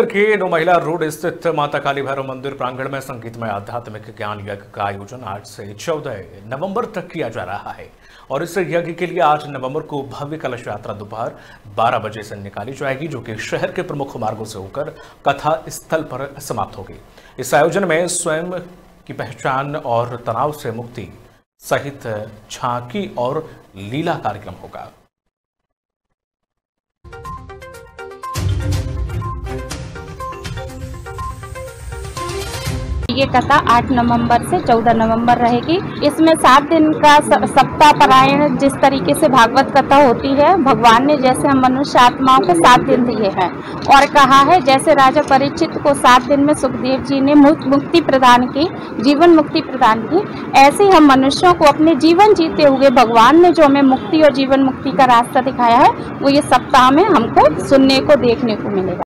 के नो महिला रोड स्थित माता काली भैरव मंदिर प्रांगण में संगीतमय आध्यात्मिक ज्ञान यज्ञ का आयोजन आज से 14 नवंबर तक किया जा रहा है। और इस यज्ञ के लिए 8 नवंबर को भव्य कलश यात्रा दोपहर 12 बजे से निकाली जाएगी, जो कि शहर के प्रमुख मार्गों से होकर कथा स्थल पर समाप्त होगी। इस आयोजन में स्वयं की पहचान और तनाव से मुक्ति सहित झांकी और लीला कार्यक्रम होगा। ये कथा 8 नवंबर से 14 नवंबर रहेगी। इसमें सात दिन का सप्ताह पारायण जिस तरीके से भागवत कथा होती है, भगवान ने जैसे हम मनुष्य आत्माओं को सात दिन दिए हैं और कहा है, जैसे राजा परीक्षित को सात दिन में सुखदेव जी ने मुक्ति प्रदान की, जीवन मुक्ति प्रदान की, ऐसे हम मनुष्यों को अपने जीवन जीते हुए भगवान ने जो हमें मुक्ति और जीवन मुक्ति का रास्ता दिखाया है, वो ये सप्ताह में हमको सुनने को, देखने को मिलेगा।